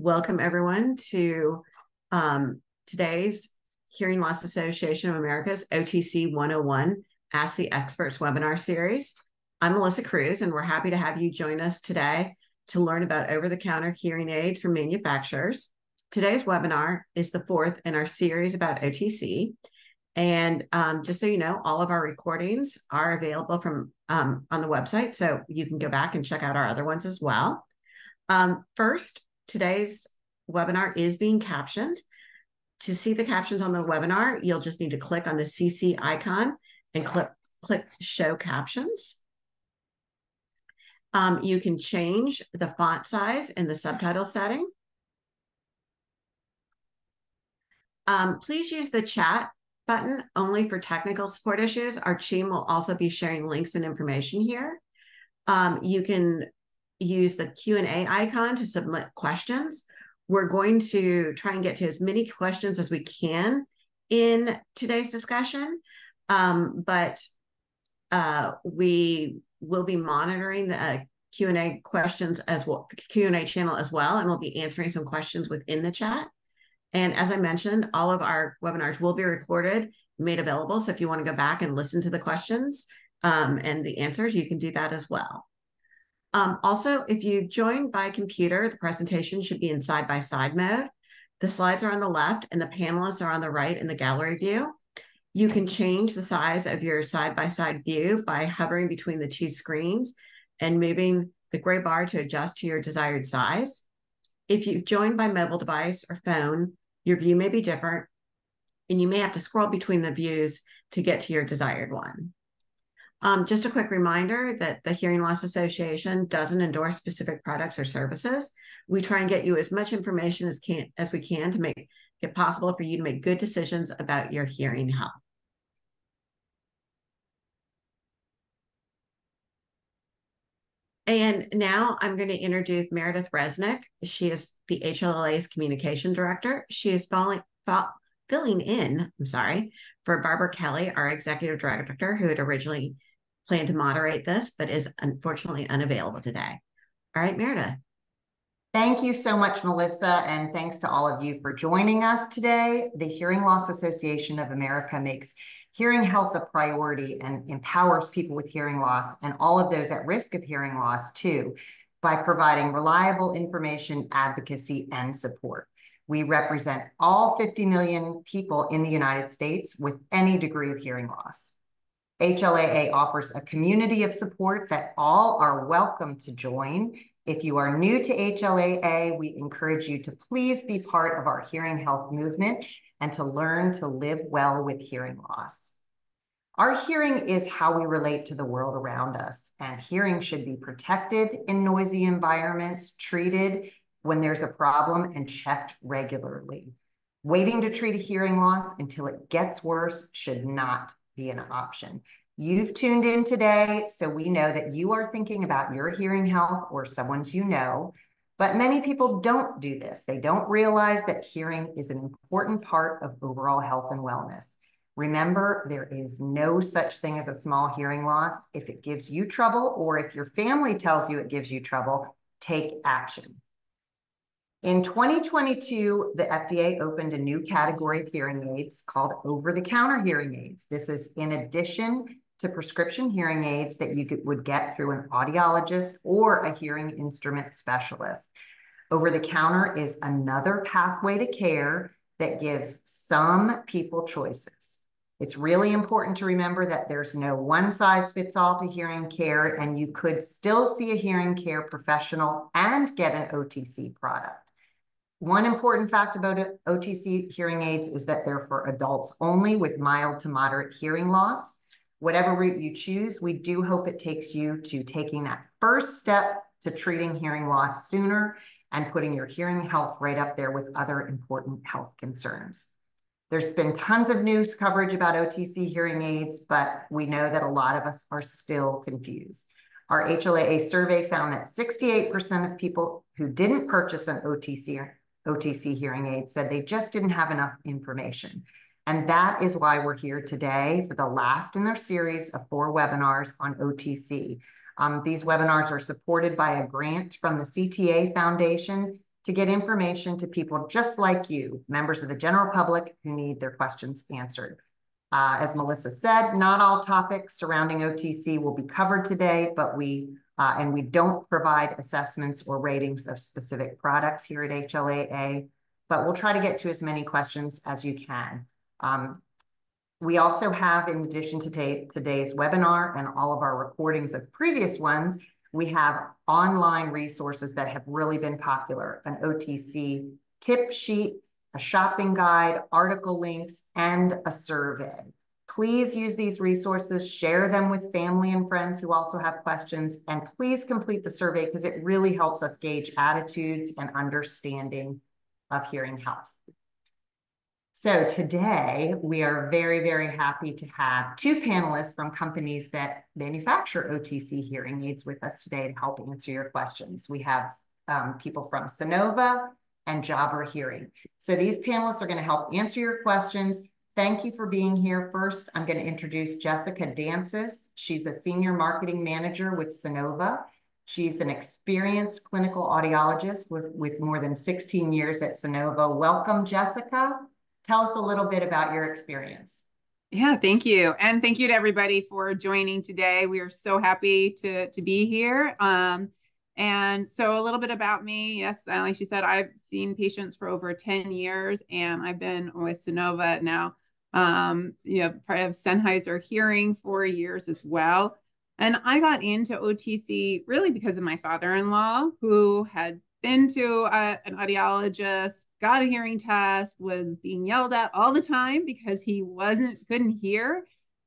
Welcome everyone to um, today's Hearing Loss Association of America's OTC 101 Ask the Experts webinar series. I'm Melissa Cruz, and we're happy to have you join us today to learn about over-the-counter hearing aids from manufacturers. Today's webinar is the fourth in our series about OTC. And um, just so you know, all of our recordings are available from um, on the website, so you can go back and check out our other ones as well. Um, first, today's webinar is being captioned. To see the captions on the webinar, you'll just need to click on the CC icon and click, click Show Captions. Um, you can change the font size in the subtitle setting. Um, please use the chat button only for technical support issues. Our team will also be sharing links and information here. Um, you can use the Q&A icon to submit questions. We're going to try and get to as many questions as we can in today's discussion, um, but uh, we will be monitoring the uh, Q&A questions as well, Q&A channel as well, and we'll be answering some questions within the chat. And as I mentioned, all of our webinars will be recorded, made available. So if you want to go back and listen to the questions um, and the answers, you can do that as well. Um, also, if you've joined by computer, the presentation should be in side-by-side -side mode. The slides are on the left and the panelists are on the right in the gallery view. You can change the size of your side-by-side -side view by hovering between the two screens and moving the gray bar to adjust to your desired size. If you've joined by mobile device or phone, your view may be different and you may have to scroll between the views to get to your desired one. Um, just a quick reminder that the Hearing Loss Association doesn't endorse specific products or services. We try and get you as much information as can as we can to make it possible for you to make good decisions about your hearing health. And now I'm going to introduce Meredith Resnick. She is the HLA's communication director. She is following, filling in, I'm sorry, for Barbara Kelly, our executive director, who had originally planned to moderate this, but is unfortunately unavailable today. All right, Meredith. Thank you so much, Melissa, and thanks to all of you for joining us today. The Hearing Loss Association of America makes hearing health a priority and empowers people with hearing loss and all of those at risk of hearing loss too by providing reliable information, advocacy, and support. We represent all 50 million people in the United States with any degree of hearing loss. HLAA offers a community of support that all are welcome to join. If you are new to HLAA, we encourage you to please be part of our hearing health movement and to learn to live well with hearing loss. Our hearing is how we relate to the world around us, and hearing should be protected in noisy environments, treated when there's a problem, and checked regularly. Waiting to treat a hearing loss until it gets worse should not be an option. You've tuned in today, so we know that you are thinking about your hearing health or someone's you know, but many people don't do this. They don't realize that hearing is an important part of overall health and wellness. Remember, there is no such thing as a small hearing loss. If it gives you trouble or if your family tells you it gives you trouble, take action. In 2022, the FDA opened a new category of hearing aids called over-the-counter hearing aids. This is in addition to prescription hearing aids that you could, would get through an audiologist or a hearing instrument specialist. Over the counter is another pathway to care that gives some people choices. It's really important to remember that there's no one size fits all to hearing care, and you could still see a hearing care professional and get an OTC product. One important fact about OTC hearing aids is that they're for adults only with mild to moderate hearing loss. Whatever route you choose, we do hope it takes you to taking that first step to treating hearing loss sooner and putting your hearing health right up there with other important health concerns. There's been tons of news coverage about OTC hearing aids, but we know that a lot of us are still confused. Our HLAA survey found that 68% of people who didn't purchase an OTC, OTC hearing aid said they just didn't have enough information. And that is why we're here today for the last in their series of four webinars on OTC. Um, these webinars are supported by a grant from the CTA Foundation to get information to people just like you, members of the general public who need their questions answered. Uh, as Melissa said, not all topics surrounding OTC will be covered today, but we uh, and we don't provide assessments or ratings of specific products here at HLAA, but we'll try to get to as many questions as you can. Um, we also have, in addition to today's webinar and all of our recordings of previous ones, we have online resources that have really been popular, an OTC tip sheet, a shopping guide, article links, and a survey. Please use these resources, share them with family and friends who also have questions, and please complete the survey because it really helps us gauge attitudes and understanding of hearing health. So today we are very, very happy to have two panelists from companies that manufacture OTC hearing aids with us today to help answer your questions. We have um, people from Sonova and Jabra Hearing. So these panelists are going to help answer your questions. Thank you for being here. First, I'm going to introduce Jessica Dancis. She's a senior marketing manager with Sonova. She's an experienced clinical audiologist with, with more than 16 years at Sonova. Welcome, Jessica. Tell us a little bit about your experience. Yeah, thank you. And thank you to everybody for joining today. We are so happy to, to be here. Um, and so a little bit about me. Yes, like she said, I've seen patients for over 10 years and I've been with Sonova now, um, you know, part of Sennheiser hearing for years as well. And I got into OTC really because of my father-in-law who had been to a, an audiologist, got a hearing test, was being yelled at all the time because he wasn't couldn't hear.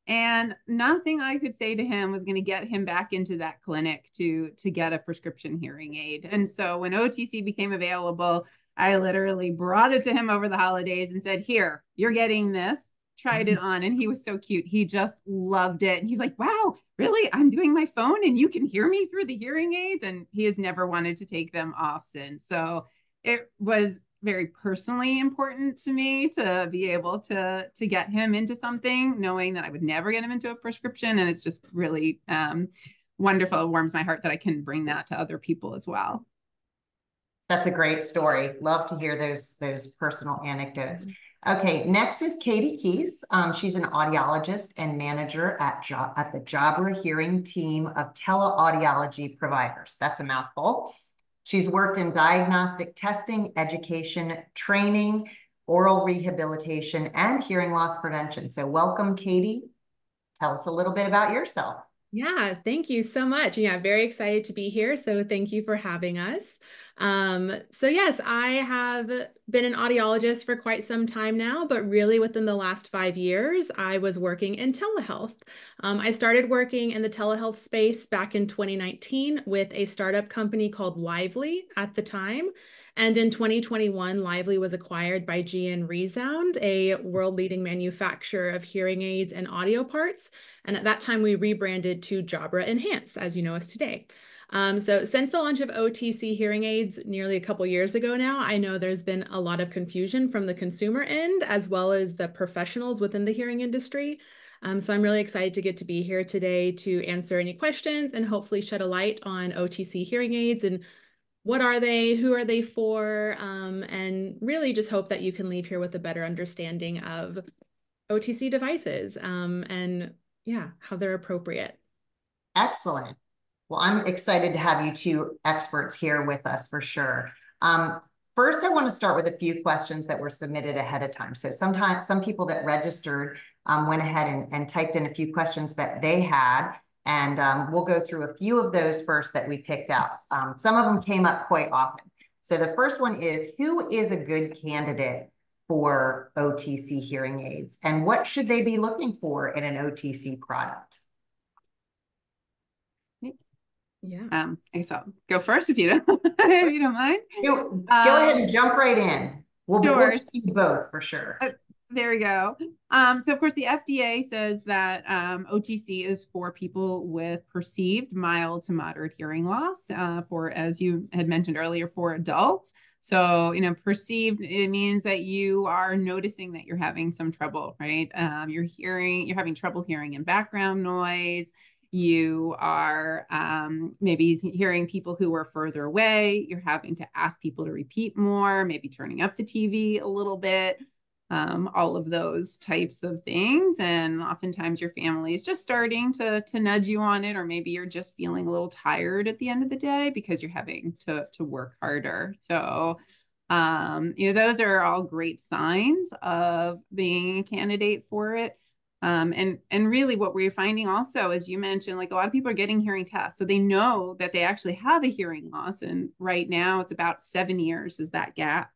And nothing I could say to him was going to get him back into that clinic to to get a prescription hearing aid. And so when OTC became available, I literally brought it to him over the holidays and said, "Here, you're getting this tried it on and he was so cute. He just loved it. And he's like, wow, really? I'm doing my phone and you can hear me through the hearing aids. And he has never wanted to take them off since. So it was very personally important to me to be able to to get him into something knowing that i would never get him into a prescription and it's just really um, wonderful it warms my heart that i can bring that to other people as well that's a great story love to hear those those personal anecdotes Okay, next is Katie Keese. Um, she's an audiologist and manager at, at the Jabra Hearing team of teleaudiology providers. That's a mouthful. She's worked in diagnostic testing, education, training, aural rehabilitation, and hearing loss prevention. So welcome, Katie. Tell us a little bit about yourself. Yeah, thank you so much. Yeah, very excited to be here. So thank you for having us. Um, so yes, I have been an audiologist for quite some time now, but really within the last five years, I was working in telehealth. Um, I started working in the telehealth space back in 2019 with a startup company called Lively at the time. And in 2021, Lively was acquired by GN ReSound, a world leading manufacturer of hearing aids and audio parts. And at that time, we rebranded to Jabra Enhance, as you know us today. Um, so since the launch of OTC hearing aids nearly a couple years ago now, I know there's been a lot of confusion from the consumer end as well as the professionals within the hearing industry. Um, so I'm really excited to get to be here today to answer any questions and hopefully shed a light on OTC hearing aids and what are they, who are they for, um, and really just hope that you can leave here with a better understanding of OTC devices um, and yeah, how they're appropriate. Excellent. Well, I'm excited to have you two experts here with us for sure. Um, first, I want to start with a few questions that were submitted ahead of time. So sometimes some people that registered um, went ahead and, and typed in a few questions that they had. And um, we'll go through a few of those first that we picked out. Um, some of them came up quite often. So the first one is, who is a good candidate for OTC hearing aids? And what should they be looking for in an OTC product? Yeah. Um, I guess I'll go first if you don't, if you don't mind. You, go ahead and um, jump right in. We'll, sure. we'll see both for sure. Uh, there we go. Um, so, of course, the FDA says that um, OTC is for people with perceived mild to moderate hearing loss, uh, for, as you had mentioned earlier, for adults. So, you know, perceived, it means that you are noticing that you're having some trouble, right? Um, you're hearing, you're having trouble hearing in background noise. you are um, maybe hearing people who are further away. You're having to ask people to repeat more, maybe turning up the TV a little bit, um, all of those types of things. And oftentimes your family is just starting to, to nudge you on it, or maybe you're just feeling a little tired at the end of the day because you're having to, to work harder. So, um, you know, those are all great signs of being a candidate for it. Um, and and really what we're finding also, as you mentioned, like a lot of people are getting hearing tests. So they know that they actually have a hearing loss. And right now it's about seven years is that gap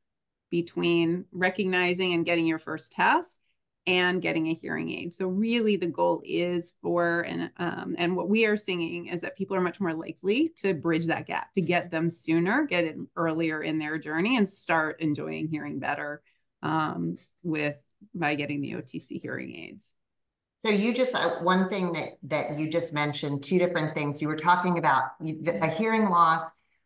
between recognizing and getting your first test and getting a hearing aid. So really the goal is for and um, and what we are seeing is that people are much more likely to bridge that gap, to get them sooner, get it earlier in their journey and start enjoying hearing better um, with by getting the OTC hearing aids. So you just uh, one thing that that you just mentioned, two different things. You were talking about a hearing loss,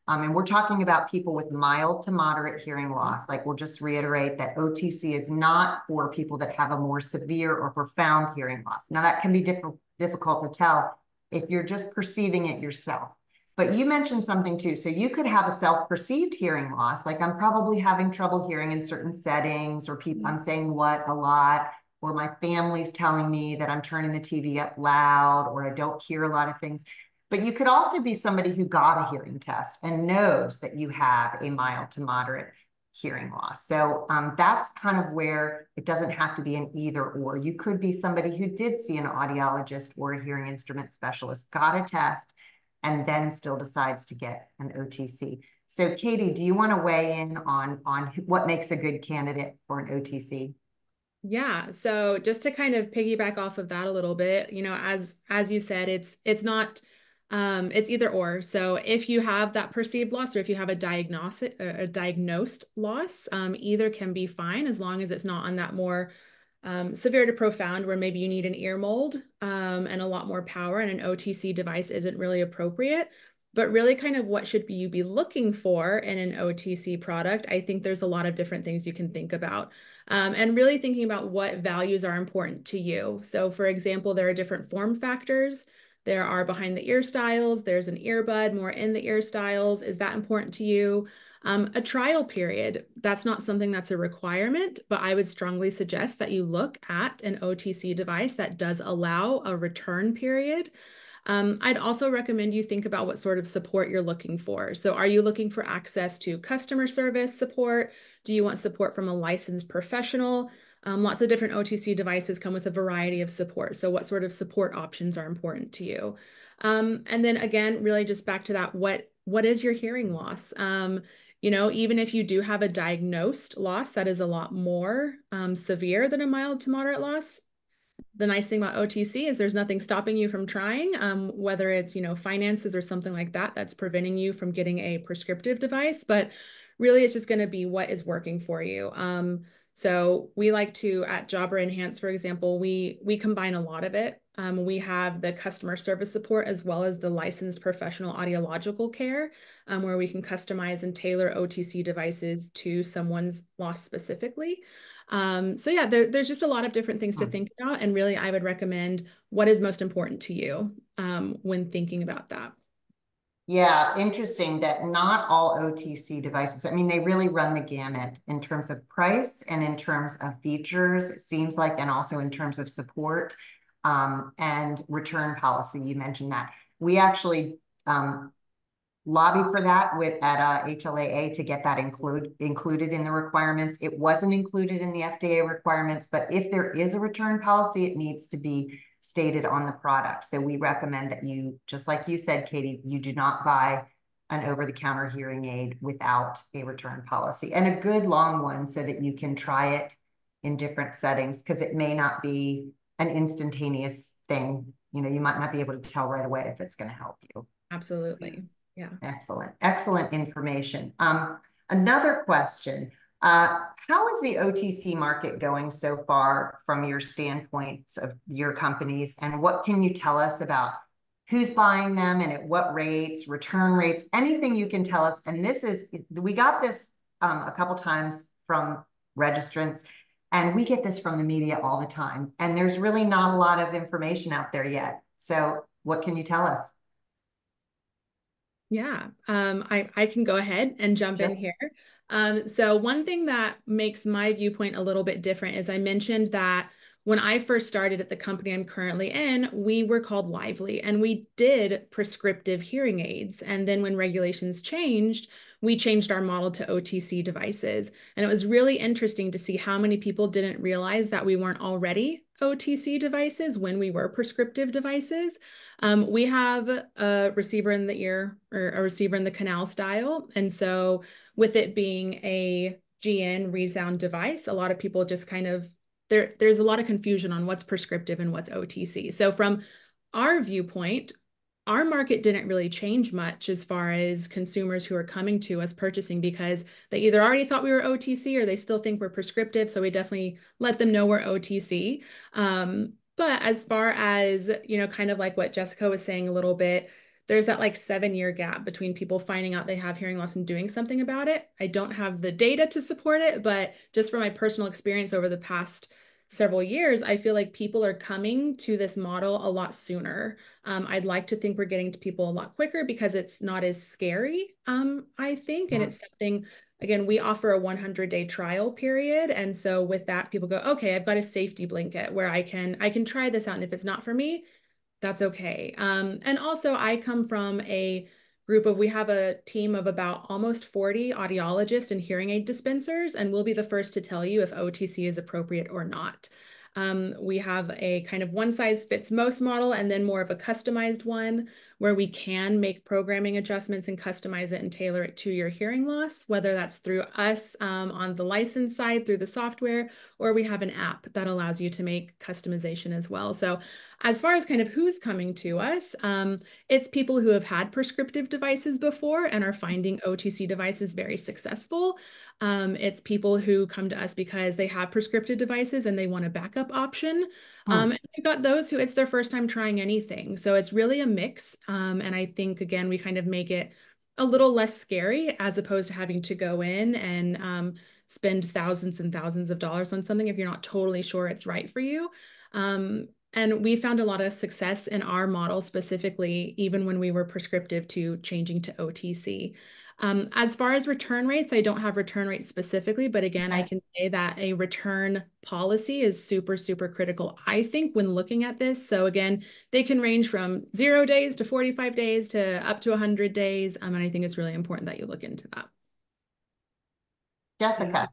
um, and we're talking about people with mild to moderate hearing loss. Like we'll just reiterate that OTC is not for people that have a more severe or profound hearing loss. Now that can be diff difficult to tell if you're just perceiving it yourself. But you mentioned something too. So you could have a self-perceived hearing loss, like I'm probably having trouble hearing in certain settings, or people I'm saying what a lot or my family's telling me that I'm turning the TV up loud or I don't hear a lot of things. But you could also be somebody who got a hearing test and knows that you have a mild to moderate hearing loss. So um, that's kind of where it doesn't have to be an either or. You could be somebody who did see an audiologist or a hearing instrument specialist, got a test, and then still decides to get an OTC. So Katie, do you want to weigh in on, on what makes a good candidate for an OTC? Yeah. So just to kind of piggyback off of that a little bit, you know, as as you said, it's it's not um it's either or. So if you have that perceived loss or if you have a diagnostic a diagnosed loss, um either can be fine as long as it's not on that more um, severe to profound where maybe you need an ear mold um, and a lot more power and an OTC device isn't really appropriate but really kind of what should you be looking for in an OTC product, I think there's a lot of different things you can think about. Um, and really thinking about what values are important to you. So for example, there are different form factors. There are behind the ear styles. There's an earbud, more in the ear styles. Is that important to you? Um, a trial period, that's not something that's a requirement, but I would strongly suggest that you look at an OTC device that does allow a return period. Um, I'd also recommend you think about what sort of support you're looking for. So are you looking for access to customer service support? Do you want support from a licensed professional? Um, lots of different OTC devices come with a variety of support. So what sort of support options are important to you? Um, and then again, really just back to that, what, what is your hearing loss? Um, you know, even if you do have a diagnosed loss that is a lot more um, severe than a mild to moderate loss, the nice thing about OTC is there's nothing stopping you from trying, um, whether it's, you know, finances or something like that, that's preventing you from getting a prescriptive device. But really, it's just going to be what is working for you. Um, so we like to at Jabra Enhance, for example, we we combine a lot of it. Um, we have the customer service support as well as the licensed professional audiological care, um, where we can customize and tailor OTC devices to someone's loss specifically. Um, so yeah, there, there's just a lot of different things to hmm. think about. And really, I would recommend what is most important to you um, when thinking about that. Yeah, interesting that not all OTC devices, I mean, they really run the gamut in terms of price and in terms of features, it seems like, and also in terms of support um, and return policy. You mentioned that. We actually um, lobbied for that with at uh, HLAA to get that include included in the requirements. It wasn't included in the FDA requirements, but if there is a return policy, it needs to be stated on the product. So we recommend that you, just like you said, Katie, you do not buy an over-the-counter hearing aid without a return policy and a good long one so that you can try it in different settings because it may not be an instantaneous thing. You know, you might not be able to tell right away if it's going to help you. Absolutely. Yeah. Excellent. Excellent information. Um, another question. Uh, how is the OTC market going so far from your standpoints of your companies? And what can you tell us about who's buying them and at what rates, return rates, anything you can tell us? And this is, we got this um, a couple times from registrants, and we get this from the media all the time. And there's really not a lot of information out there yet. So what can you tell us? Yeah, um, I, I can go ahead and jump in here. Um, so one thing that makes my viewpoint a little bit different is I mentioned that when I first started at the company I'm currently in, we were called Lively and we did prescriptive hearing aids. And then when regulations changed, we changed our model to OTC devices. And it was really interesting to see how many people didn't realize that we weren't already OTC devices when we were prescriptive devices. Um, we have a receiver in the ear or a receiver in the canal style. And so with it being a GN ReSound device, a lot of people just kind of there there's a lot of confusion on what's prescriptive and what's OTC. So from our viewpoint, our market didn't really change much as far as consumers who are coming to us purchasing because they either already thought we were OTC or they still think we're prescriptive. So we definitely let them know we're OTC. Um, but as far as, you know, kind of like what Jessica was saying a little bit, there's that like seven year gap between people finding out they have hearing loss and doing something about it. I don't have the data to support it, but just from my personal experience over the past several years, I feel like people are coming to this model a lot sooner. Um, I'd like to think we're getting to people a lot quicker because it's not as scary, um, I think. And it's something, again, we offer a 100 day trial period. And so with that, people go, okay, I've got a safety blanket where I can, I can try this out. And if it's not for me, that's okay. Um, and also I come from a group of we have a team of about almost 40 audiologists and hearing aid dispensers and we'll be the first to tell you if otc is appropriate or not. Um, we have a kind of one size fits most model and then more of a customized one where we can make programming adjustments and customize it and tailor it to your hearing loss, whether that's through us um, on the license side through the software, or we have an app that allows you to make customization as well. So as far as kind of who's coming to us, um, it's people who have had prescriptive devices before and are finding OTC devices very successful. Um, it's people who come to us because they have prescriptive devices and they want a backup option. Hmm. Um, and we've got those who it's their first time trying anything. So it's really a mix. Um, and I think, again, we kind of make it a little less scary as opposed to having to go in and um, spend thousands and thousands of dollars on something if you're not totally sure it's right for you. Um, and we found a lot of success in our model specifically, even when we were prescriptive to changing to OTC. Um, as far as return rates, I don't have return rates specifically, but again, I can say that a return policy is super, super critical, I think, when looking at this. So again, they can range from zero days to 45 days to up to 100 days. Um, and I think it's really important that you look into that. Jessica.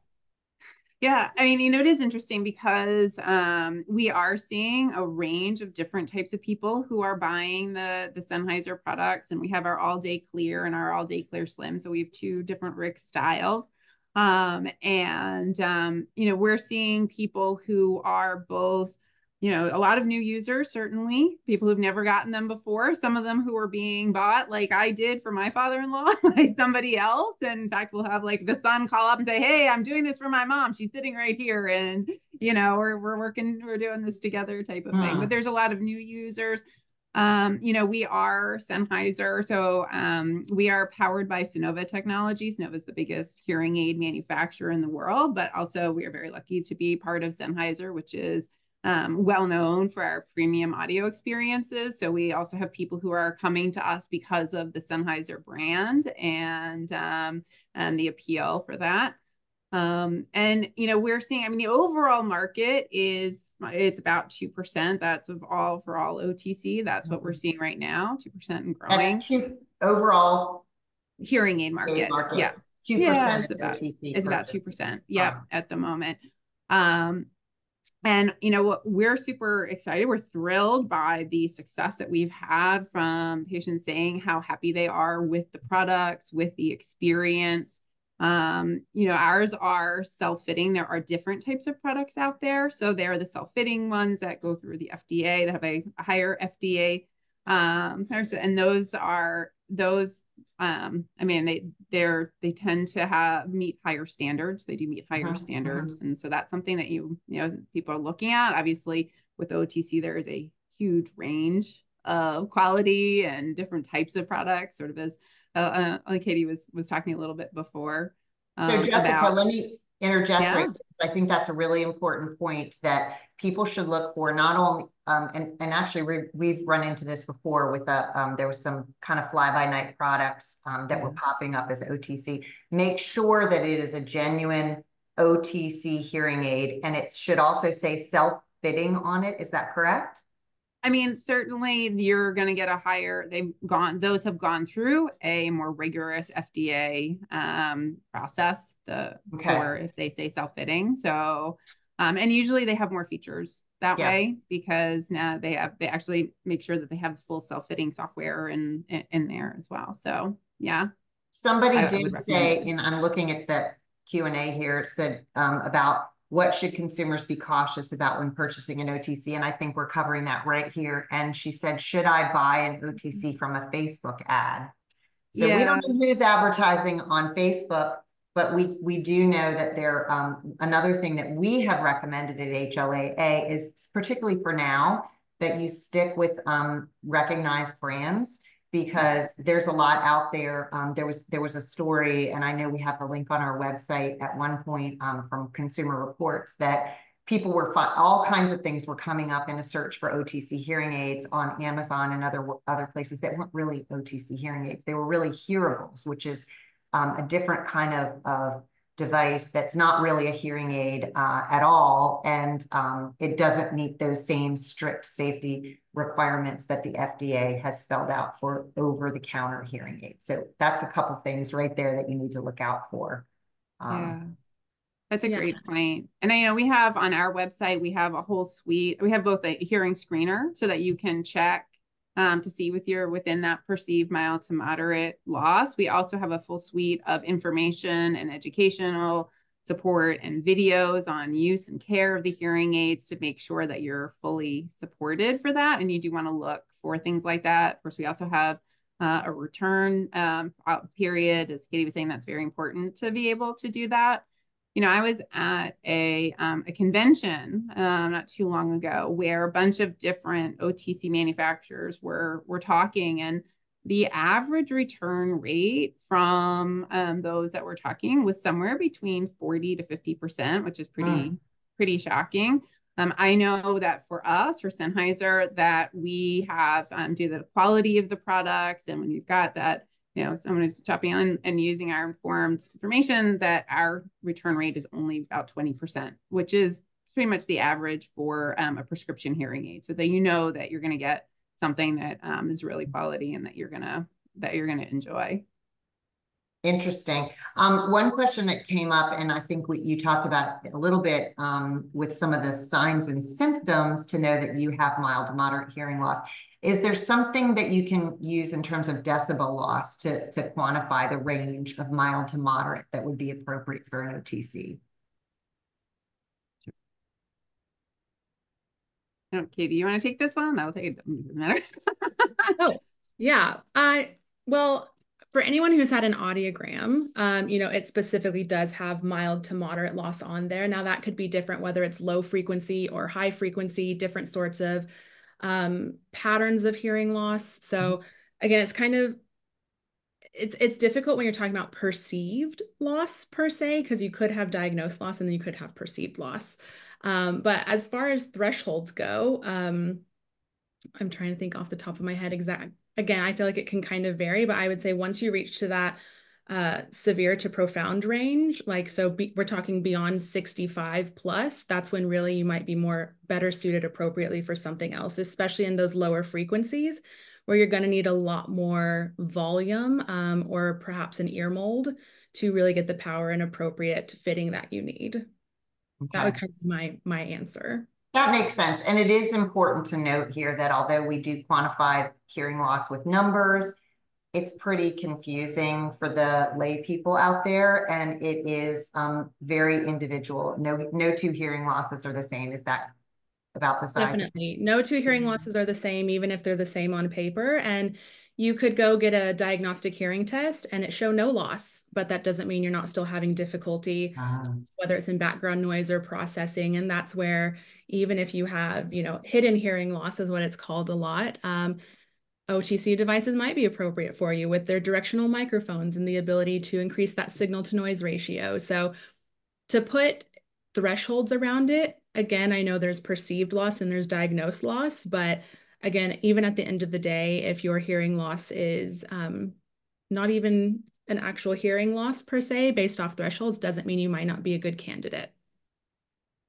Yeah, I mean, you know, it is interesting because um, we are seeing a range of different types of people who are buying the the Sennheiser products, and we have our all day clear and our all day clear slim. So we have two different RIC style, um, and um, you know, we're seeing people who are both you know, a lot of new users, certainly people who've never gotten them before. Some of them who are being bought, like I did for my father in law, by somebody else. And in fact, we'll have like the son call up and say, Hey, I'm doing this for my mom. She's sitting right here. And, you know, we're, we're working, we're doing this together type of thing. But hmm. there's a lot of new users. Um, you know, we are Sennheiser. So um, we are powered by Sonova Technology. Sonova is the biggest hearing aid manufacturer in the world, but also we are very lucky to be part of Sennheiser, which is um, well known for our premium audio experiences. So we also have people who are coming to us because of the Sennheiser brand and um, and the appeal for that. Um, and you know we're seeing. I mean, the overall market is it's about two percent. That's of all for all OTC. That's what we're mm-hmm. seeing right now, two percent and growing. That's two overall hearing aid market. market. Yeah, two percent. Yeah, it's about it's about two percent. Yeah, uh-huh. at the moment. Um, and you know we're super excited we're thrilled by the success that we've had from patients saying how happy they are with the products with the experience. Um, you know ours are self-fitting. There are different types of products out there. So there are the self-fitting ones that go through the fda that have a higher fda um, and those are those um i mean they they're they tend to have meet higher standards they do meet higher uh-huh, standards uh-huh. and so that's something that you you know people are looking at obviously with otc there is a huge range of quality and different types of products sort of as uh, uh, katie was was talking a little bit before um, so jessica about, let me interject yeah. right I think that's a really important point that people should look for not only um, and and actually we, have run into this before with a um, there was some kind of fly by night products um, that were popping up as OTC. Make sure that it is a genuine OTC hearing aid, and it should also say self fitting on it. Is that correct? I mean, certainly you're going to get a higher, they've gone, those have gone through a more rigorous FDA um, process the, okay. or if they say self-fitting. So, um, and usually they have more features that yeah. way because now they have, they actually make sure that they have full self-fitting software in, in, in there as well. So yeah. Somebody I, did I say, and I'm looking at the Q&A here, it said um, about what should consumers be cautious about when purchasing an OTC? And I think we're covering that right here. And she said, should I buy an OTC from a Facebook ad? So yeah. we don't know who's advertising on Facebook, but we we do know that there um, another thing that we have recommended at HLAA is particularly for now that you stick with um, recognized brands because there's a lot out there. Um, there was there was a story, and I know we have the link on our website at one point um, from Consumer Reports that people were all kinds of things were coming up in a search for OTC hearing aids on Amazon and other other places that weren't really OTC hearing aids. They were really hearables, which is um, a different kind of, of device that's not really a hearing aid uh, at all, and um, it doesn't meet those same strict safety requirements that the FDA has spelled out for over-the-counter hearing aids. So that's a couple things right there that you need to look out for. Um, yeah. That's a yeah. great point. And I you know we have on our website, we have a whole suite. We have both a hearing screener so that you can check um, to see if you're within that perceived mild to moderate loss. We also have a full suite of information and educational support and videos on use and care of the hearing aids to make sure that you're fully supported for that. And you do want to look for things like that. Of course, we also have uh, a return um, period. As Katie was saying, that's very important to be able to do that you know, I was at a um, a convention um, not too long ago where a bunch of different OTC manufacturers were were talking, and the average return rate from um, those that were talking was somewhere between forty to fifty percent, which is pretty mm. pretty shocking. Um, I know that for us, for Sennheiser, that we have um, due to the quality of the products, and when you've got that you know, someone who's chopping on and using our informed information that our return rate is only about 20%, which is pretty much the average for um, a prescription hearing aid. So that you know that you're going to get something that um, is really quality and that you're going to, that you're going to enjoy. Interesting. Um, one question that came up, and I think we, you talked about a little bit um, with some of the signs and symptoms to know that you have mild to moderate hearing loss, is there something that you can use in terms of decibel loss to, to quantify the range of mild to moderate that would be appropriate for an OTC? Oh, Katie, you want to take this one? I'll take it. Doesn't matter. oh, yeah. I well, for anyone who's had an audiogram, um, you know, it specifically does have mild to moderate loss on there. Now that could be different, whether it's low frequency or high frequency, different sorts of um, patterns of hearing loss. So mm-hmm. again, it's kind of it's it's difficult when you're talking about perceived loss per se because you could have diagnosed loss and then you could have perceived loss. Um, but as far as thresholds go, um, I'm trying to think off the top of my head exact. Again, I feel like it can kind of vary, but I would say once you reach to that uh, severe to profound range, like so be, we're talking beyond 65 plus, that's when really you might be more better suited appropriately for something else, especially in those lower frequencies where you're going to need a lot more volume um, or perhaps an ear mold to really get the power and appropriate fitting that you need. Okay. That would kind of be my, my answer. That makes sense. And it is important to note here that although we do quantify hearing loss with numbers, it's pretty confusing for the lay people out there and it is um, very individual. No, no two hearing losses are the same. Is that about the size? Definitely. No two hearing mm-hmm. losses are the same, even if they're the same on paper. And you could go get a diagnostic hearing test and it show no loss, but that doesn't mean you're not still having difficulty, uh-huh. whether it's in background noise or processing. And that's where even if you have, you know, hidden hearing loss is what it's called a lot. Um, OTC devices might be appropriate for you with their directional microphones and the ability to increase that signal to noise ratio. So to put thresholds around it. Again, I know there's perceived loss and there's diagnosed loss, but again, even at the end of the day, if your hearing loss is um, not even an actual hearing loss per se, based off thresholds, doesn't mean you might not be a good candidate.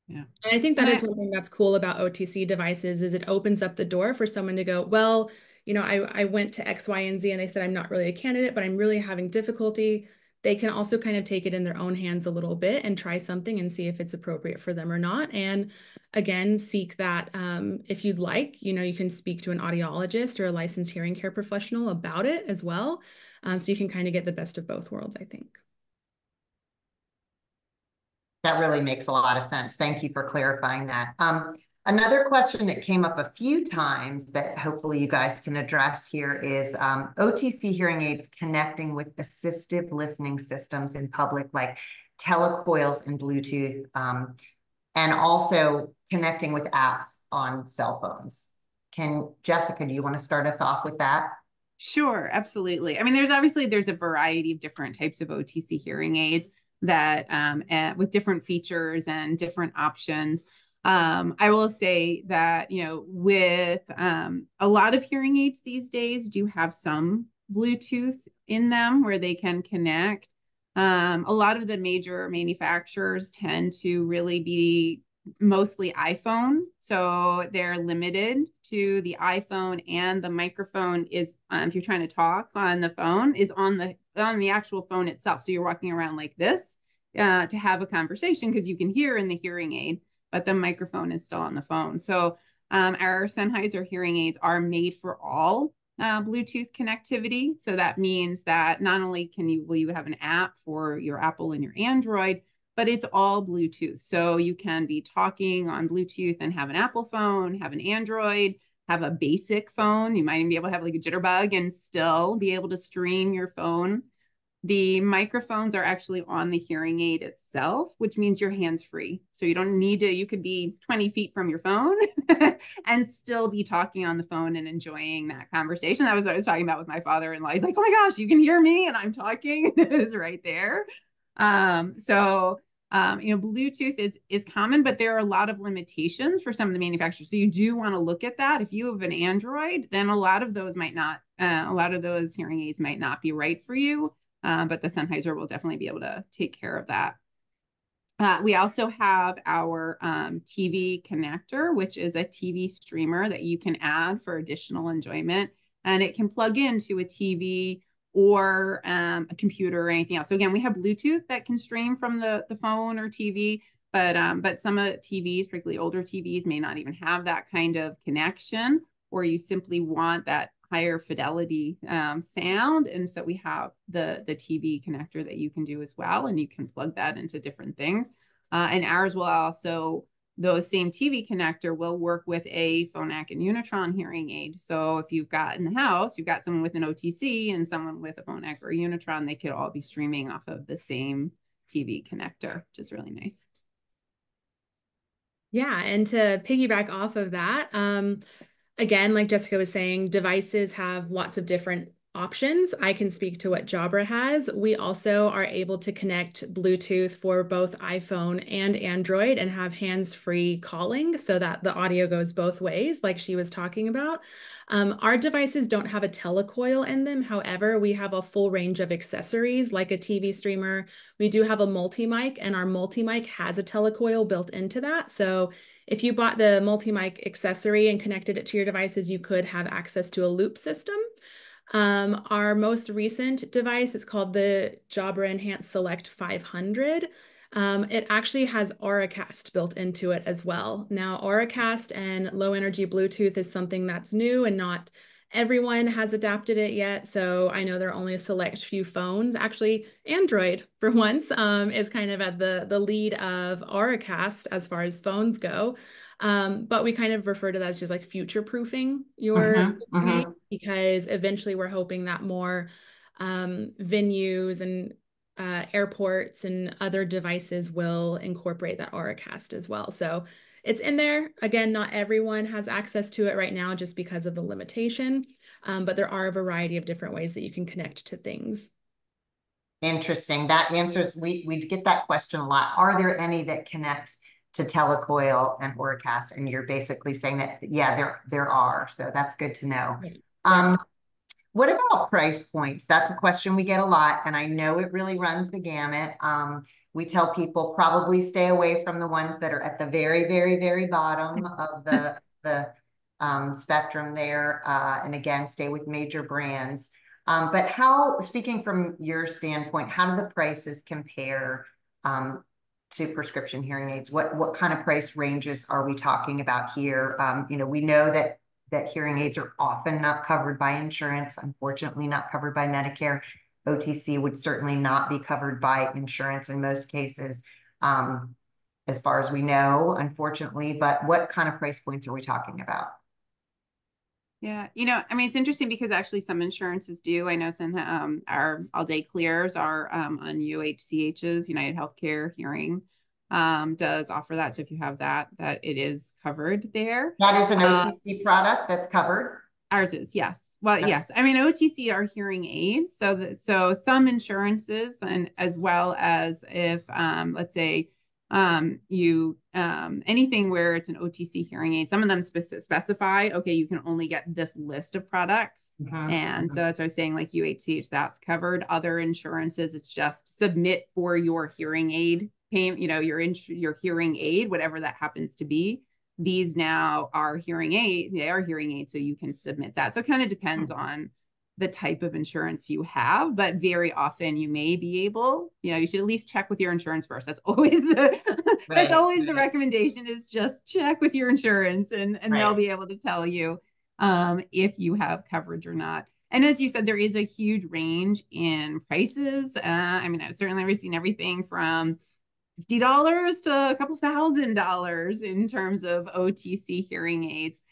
Yeah. And I think that and is I, one thing that's cool about OTC devices is it opens up the door for someone to go, well, you know, I, I went to X, Y, and Z and they said I'm not really a candidate, but I'm really having difficulty. They can also kind of take it in their own hands a little bit and try something and see if it's appropriate for them or not. And again, seek that um, if you'd like, you know, you can speak to an audiologist or a licensed hearing care professional about it as well. Um, so you can kind of get the best of both worlds, I think. That really makes a lot of sense. Thank you for clarifying that. Um, another question that came up a few times that hopefully you guys can address here is um, OTC hearing aids connecting with assistive listening systems in public, like telecoils and Bluetooth, um, and also connecting with apps on cell phones. Can Jessica, do you want to start us off with that? Sure, absolutely. I mean, there's obviously there's a variety of different types of OTC hearing aids that um, with different features and different options. Um, I will say that, you know, with um, a lot of hearing aids these days do have some Bluetooth in them where they can connect. Um, a lot of the major manufacturers tend to really be mostly iPhone. So they're limited to the iPhone and the microphone is, um, if you're trying to talk on the phone, is on the on the actual phone itself. So you're walking around like this uh, to have a conversation because you can hear in the hearing aid, but the microphone is still on the phone. So um, our Sennheiser hearing aids are made for all uh, Bluetooth connectivity. So that means that not only can you will you have an app for your Apple and your Android, but it's all Bluetooth. So you can be talking on Bluetooth and have an Apple phone, have an Android, have a basic phone. You might even be able to have like a jitterbug and still be able to stream your phone. The microphones are actually on the hearing aid itself, which means you're hands free. So you don't need to, you could be 20 feet from your phone and still be talking on the phone and enjoying that conversation. That was what I was talking about with my father in law. Like, oh my gosh, you can hear me and I'm talking. is right there. Um, so um, you know, Bluetooth is is common, but there are a lot of limitations for some of the manufacturers. So you do want to look at that. If you have an Android, then a lot of those might not, uh, a lot of those hearing aids might not be right for you. Um, but the Sennheiser will definitely be able to take care of that. Uh, we also have our um, TV connector, which is a TV streamer that you can add for additional enjoyment. And it can plug into a TV or um, a computer or anything else. So again, we have Bluetooth that can stream from the, the phone or TV, but um, but some of TVs, particularly older TVs, may not even have that kind of connection, or you simply want that higher fidelity um, sound. And so we have the the TV connector that you can do as well, and you can plug that into different things. Uh, and ours will also the same TV connector will work with a Phonak and Unitron hearing aid. So if you've got in the house, you've got someone with an OTC and someone with a Phonak or a Unitron, they could all be streaming off of the same TV connector, which is really nice. Yeah, and to piggyback off of that, um, again, like Jessica was saying, devices have lots of different options. I can speak to what Jabra has. We also are able to connect Bluetooth for both iPhone and Android and have hands-free calling so that the audio goes both ways, like she was talking about. Um, our devices don't have a telecoil in them. However, we have a full range of accessories like a TV streamer. We do have a multi-mic and our multi-mic has a telecoil built into that. So if you bought the multi-mic accessory and connected it to your devices, you could have access to a loop system. Um, our most recent device, it's called the Jabra Enhance Select 500. Um, it actually has Auracast built into it as well. Now, Auracast and low energy Bluetooth is something that's new and not everyone has adapted it yet. So I know there are only a select few phones. Actually, Android for once um, is kind of at the, the lead of Auracast as far as phones go. Um, but we kind of refer to that as just like future proofing your mm-hmm, mm-hmm. because eventually we're hoping that more um, venues and uh, airports and other devices will incorporate that Auracast as well. So it's in there. Again, not everyone has access to it right now just because of the limitation, um, but there are a variety of different ways that you can connect to things. Interesting. That answers, we, we get that question a lot. Are there any that connect to Telecoil and Auracast? And you're basically saying that, yeah, there, there are. So that's good to know. Right. Um, what about price points? That's a question we get a lot, and I know it really runs the gamut. Um, we tell people probably stay away from the ones that are at the very, very, very bottom of the the um, spectrum there, uh, and again, stay with major brands. Um, but how, speaking from your standpoint, how do the prices compare um, to prescription hearing aids? What what kind of price ranges are we talking about here? Um, you know, we know that that hearing aids are often not covered by insurance, unfortunately not covered by Medicare. OTC would certainly not be covered by insurance in most cases, um, as far as we know, unfortunately. But what kind of price points are we talking about? Yeah, you know, I mean, it's interesting because actually some insurances do. I know some um, our all day clears are um, on UHCH's United Healthcare Hearing um, does offer that. So if you have that, that it is covered there. That is an OTC uh, product that's covered. Ours is yes. Well, okay. yes. I mean, OTC are hearing aids. So that so some insurances and as well as if um, let's say um, you um, anything where it's an OTC hearing aid, some of them spe- specify okay, you can only get this list of products, mm-hmm. and mm-hmm. so that's what I was saying. Like UHCH, that's covered. Other insurances, it's just submit for your hearing aid payment, you know, your ins- your hearing aid, whatever that happens to be. These now are hearing aid, they are hearing aids, so you can submit that. So it kind of depends mm-hmm. on the type of insurance you have, but very often you may be able, you know, you should at least check with your insurance first. That's always the right. that's always the recommendation is just check with your insurance and and right. they'll be able to tell you um if you have coverage or not. And as you said, there is a huge range in prices. Uh, I mean, I've certainly seen everything from $50 to a couple thousand dollars in terms of OTC hearing aids.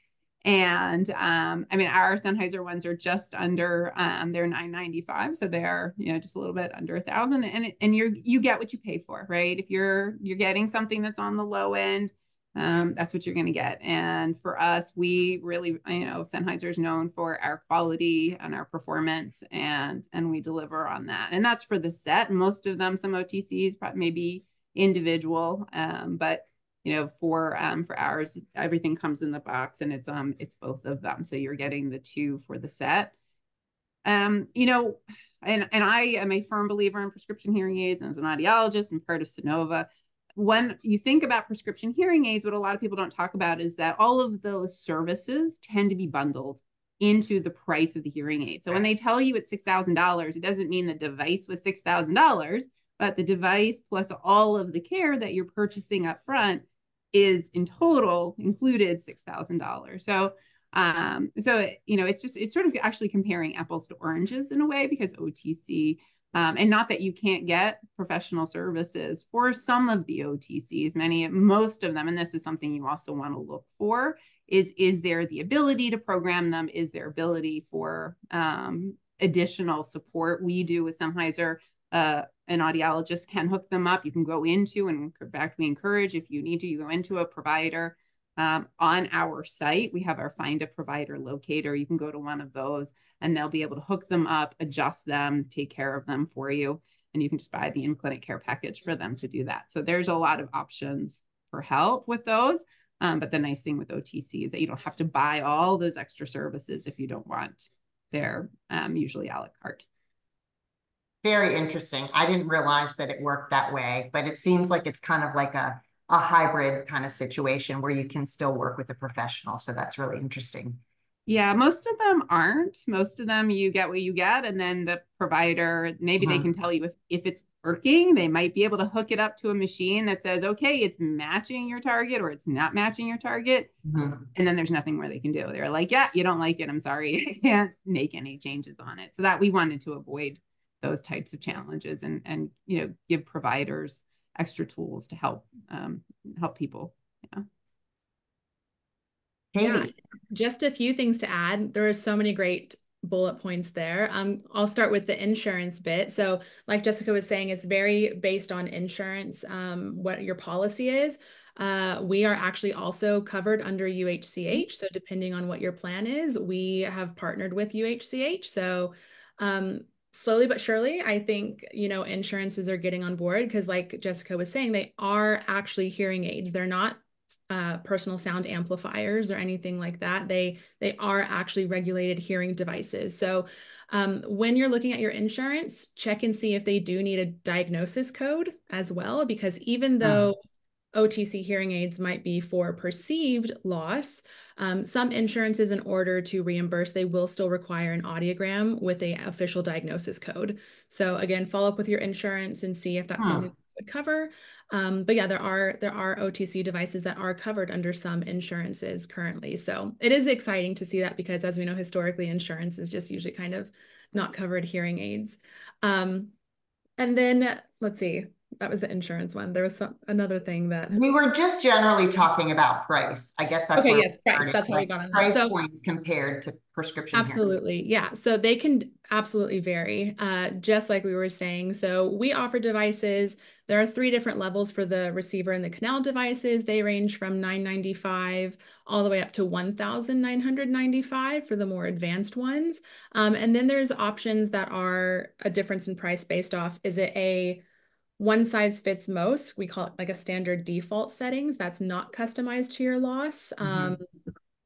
And um, I mean, our Sennheiser ones are just under um, they're 995, so they're you know just a little bit under a thousand, and and you're you get what you pay for, right? If you're you're getting something that's on the low end, um, that's what you're going to get. And for us, we really, you know, Sennheiser is known for our quality and our performance, and and we deliver on that. And that's for the set. Most of them, some OTCs, maybe individual. Um, but you know, for um, for ours, everything comes in the box, and it's um it's both of them. So you're getting the two for the set. Um, you know, and and I am a firm believer in prescription hearing aids, and as an audiologist and part of Sonova. When you think about prescription hearing aids, what a lot of people don't talk about is that all of those services tend to be bundled into the price of the hearing aid. So when they tell you it's $6,000, it doesn't mean the device was $6,000 but the device plus all of the care that you're purchasing up front is in total included $6,000. So um, so you know, it's just it's sort of actually comparing apples to oranges in a way because OTC um, and not that you can't get professional services for some of the OTCs, many, most of them, and this is something you also want to look for is is there the ability to program them? Is there ability for um, additional support? We do with Sennheiser uh, an audiologist can hook them up. You can go into, and in fact, we encourage if you need to, you go into a provider um, on our site. We have our find a provider locator. You can go to one of those and they'll be able to hook them up, adjust them, take care of them for you. And you can just buy the in clinic care package for them to do that. So there's a lot of options for help with those. Um, but the nice thing with OTC is that you don't have to buy all those extra services if you don't want. They're um, usually a la carte very interesting. I didn't realize that it worked that way, but it seems like it's kind of like a, a hybrid kind of situation where you can still work with a professional. So that's really interesting. Yeah, most of them aren't. Most of them you get what you get. And then the provider, maybe mm-hmm. they can tell you if, if it's working, they might be able to hook it up to a machine that says, okay, it's matching your target or it's not matching your target. Mm-hmm. And then there's nothing more they can do. They're like, yeah, you don't like it. I'm sorry. I can't make any changes on it. So that we wanted to avoid those types of challenges and and you know give providers extra tools to help um, help people yeah yeah, just a few things to add. There are so many great bullet points there. Um, I'll start with the insurance bit. So, like Jessica was saying, it's very based on insurance, um, what your policy is. Uh, we are actually also covered under UHCH. So, depending on what your plan is, we have partnered with UHCH. So, um, slowly but surely, I think, you know, insurances are getting on board because, like Jessica was saying, they are actually hearing aids. They're not uh, personal sound amplifiers or anything like that. They they are actually regulated hearing devices. So um, when you're looking at your insurance, check and see if they do need a diagnosis code as well, because even though OTC hearing aids might be for perceived loss. Um, some insurances, in order to reimburse, they will still require an audiogram with a official diagnosis code. So again, follow up with your insurance and see if that's hmm. something that would cover. Um, but yeah, there are there are OTC devices that are covered under some insurances currently. So it is exciting to see that because as we know, historically, insurance is just usually kind of not covered hearing aids. Um, and then let's see, that was the insurance one. There was some, another thing that we were just generally talking about price. I guess that's okay. Yes, price. That's how we got on price so, points compared to prescription. Absolutely, hearing. yeah. So they can absolutely vary, uh, just like we were saying. So we offer devices. There are three different levels for the receiver and the canal devices. They range from 995 all the way up to 1,995 for the more advanced ones. Um, and then there's options that are a difference in price based off. Is it a one size fits most. We call it like a standard default settings. That's not customized to your loss. Mm-hmm. Um,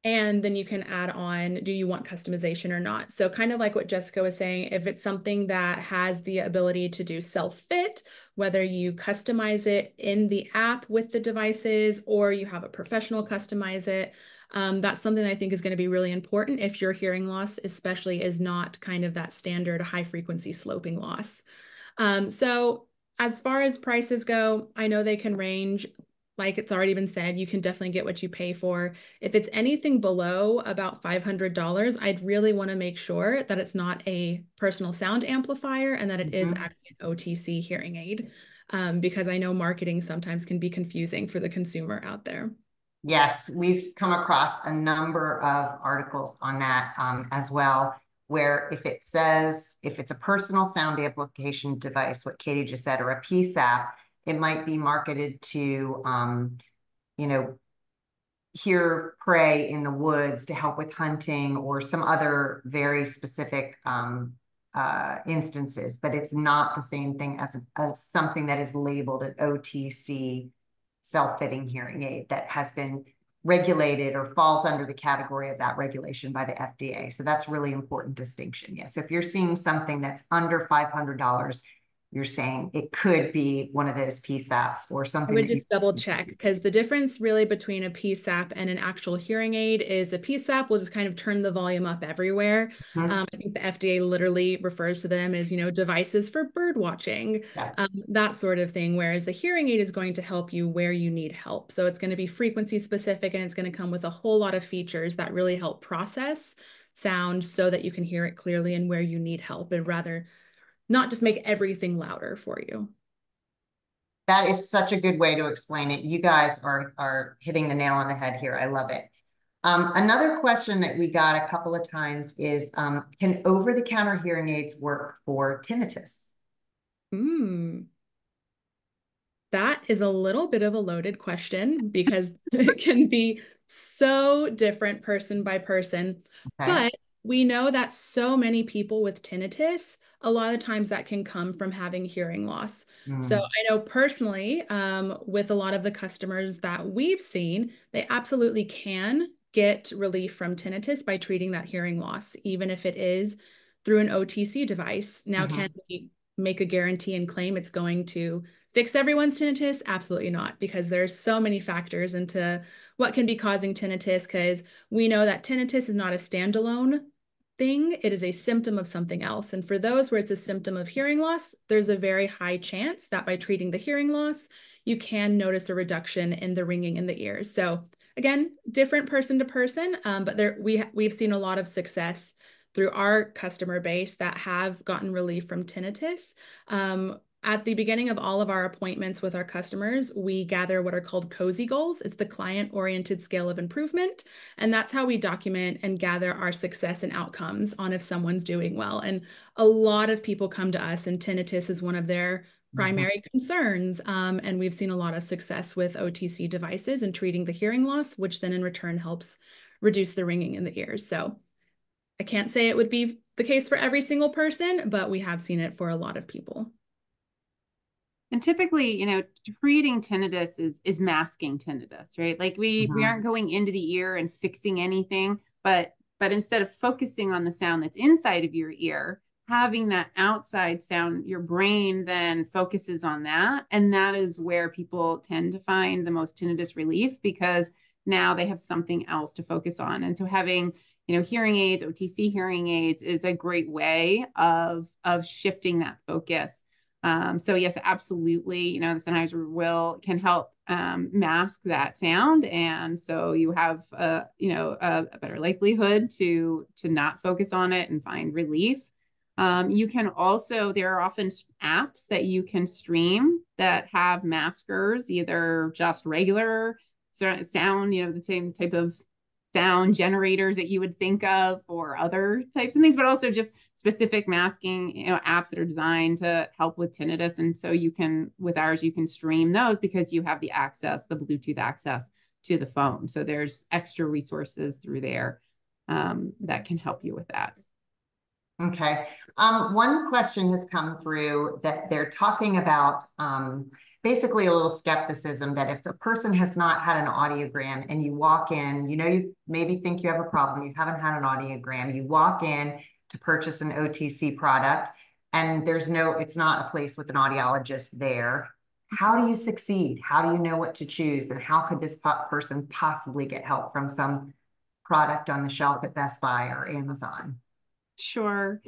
and then you can add on do you want customization or not? So, kind of like what Jessica was saying, if it's something that has the ability to do self fit, whether you customize it in the app with the devices or you have a professional customize it, um, that's something I think is going to be really important if your hearing loss, especially, is not kind of that standard high frequency sloping loss. Um, so, as far as prices go, I know they can range. Like it's already been said, you can definitely get what you pay for. If it's anything below about $500, I'd really want to make sure that it's not a personal sound amplifier and that it is mm-hmm. actually an OTC hearing aid. Um, because I know marketing sometimes can be confusing for the consumer out there. Yes, we've come across a number of articles on that um, as well where if it says, if it's a personal sound amplification device, what Katie just said, or a PSAP, it might be marketed to, um, you know, hear prey in the woods to help with hunting or some other very specific um, uh, instances, but it's not the same thing as, as something that is labeled an OTC self-fitting hearing aid that has been regulated or falls under the category of that regulation by the FDA. So that's really important distinction. Yes, if you're seeing something that's under $500, you're saying it could be one of those PSAPs or something. I would just double check because the difference really between a PSAP and an actual hearing aid is a PSAP will just kind of turn the volume up everywhere. Mm -hmm. um, I think the FDA literally refers to them as, you know, devices for bird watching, yeah. um, that sort of thing. Whereas the hearing aid is going to help you where you need help. So it's going to be frequency specific and it's going to come with a whole lot of features that really help process sound so that you can hear it clearly and where you need help and rather not just make everything louder for you. That is such a good way to explain it. You guys are, are hitting the nail on the head here. I love it. Um, another question that we got a couple of times is, um, can over-the-counter hearing aids work for tinnitus? Hmm. That is a little bit of a loaded question because it can be so different person by person. Okay. But we know that so many people with tinnitus a lot of times that can come from having hearing loss. Mm. So I know personally, um, with a lot of the customers that we've seen, they absolutely can get relief from tinnitus by treating that hearing loss, even if it is through an OTC device. Now, mm-hmm. can we make a guarantee and claim it's going to fix everyone's tinnitus? Absolutely not, because there's so many factors into what can be causing tinnitus. Because we know that tinnitus is not a standalone thing, it is a symptom of something else. And for those where it's a symptom of hearing loss, there's a very high chance that by treating the hearing loss, you can notice a reduction in the ringing in the ears. So again, different person to person, um, but there we we've seen a lot of success through our customer base that have gotten relief from tinnitus. Um, at the beginning of all of our appointments with our customers, we gather what are called COSI goals. It's the client oriented scale of improvement. And that's how we document and gather our success and outcomes on if someone's doing well. And a lot of people come to us, and tinnitus is one of their mm-hmm. primary mm-hmm. concerns. Um, and we've seen a lot of success with OTC devices and treating the hearing loss, which then in return helps reduce the ringing in the ears. So I can't say it would be the case for every single person, but we have seen it for a lot of people. And typically, you know, treating tinnitus is is masking tinnitus, right? Like we mm-hmm. we aren't going into the ear and fixing anything, but but instead of focusing on the sound that's inside of your ear, having that outside sound, your brain then focuses on that, and that is where people tend to find the most tinnitus relief because now they have something else to focus on. And so having you know hearing aids otc hearing aids is a great way of of shifting that focus um, so yes, absolutely. You know, the Sennheiser will can help um, mask that sound, and so you have a you know a, a, better likelihood to to not focus on it and find relief. Um, you can also there are often apps that you can stream that have maskers, either just regular sound, you know, the same type of sound generators that you would think of for other types of things, but also just specific masking, you know, apps that are designed to help with tinnitus. And so you can, with ours, you can stream those because you have the access, the Bluetooth access to the phone. So there's extra resources through there um, that can help you with that. Okay. Um, one question has come through that they're talking about um, basically a little skepticism that if a person has not had an audiogram and you walk in, you know, you maybe think you have a problem, you haven't had an audiogram, you walk in to purchase an OTC product and there's no, it's not a place with an audiologist there. How do you succeed? How do you know what to choose? And how could this person possibly get help from some product on the shelf at Best Buy or Amazon? Sure.